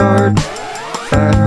start at